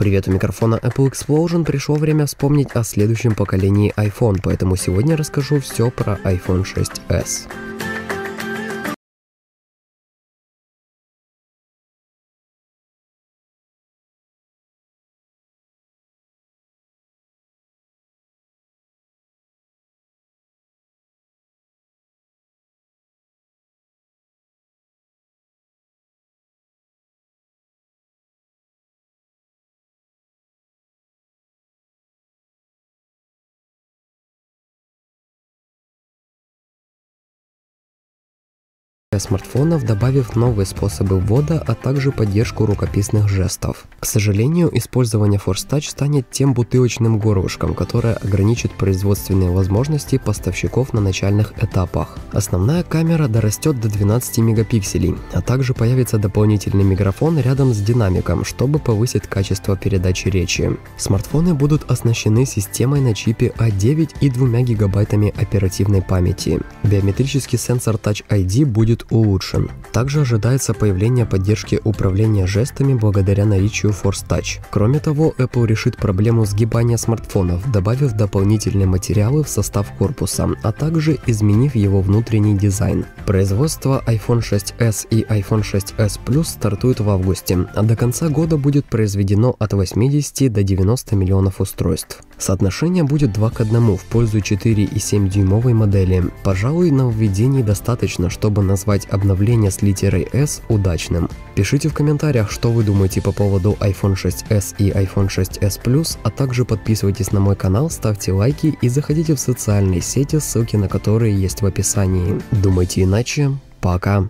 Привет, у микрофона Apple Explosion. Пришло время вспомнить о следующем поколении iPhone, поэтому сегодня расскажу все про iPhone 6s. Смартфонов, добавив новые способы ввода, а также поддержку рукописных жестов. К сожалению, использование Force Touch станет тем бутылочным горлышком, которое ограничит производственные возможности поставщиков на начальных этапах. Основная камера дорастет до 12 мегапикселей, а также появится дополнительный микрофон рядом с динамиком, чтобы повысить качество передачи речи. Смартфоны будут оснащены системой на чипе A9 а и 2 гигабайтами оперативной памяти. Биометрический сенсор Touch ID будет улучшен. Также ожидается появление поддержки управления жестами благодаря наличию Force Touch. Кроме того, Apple решит проблему сгибания смартфонов, добавив дополнительные материалы в состав корпуса, а также изменив его внутренний дизайн. Производство iPhone 6s и iPhone 6s Plus стартует в августе, а до конца года будет произведено от 80 до 90 миллионов устройств. Соотношение будет 2 к 1 в пользу 4,7 дюймовой модели. Пожалуй, на введении достаточно, чтобы назвать обновление с литерой S удачным. Пишите в комментариях, что вы думаете по поводу iPhone 6s и iPhone 6s Plus, а также подписывайтесь на мой канал, ставьте лайки и заходите в социальные сети, ссылки на которые есть в описании. Думайте иначе. Пока.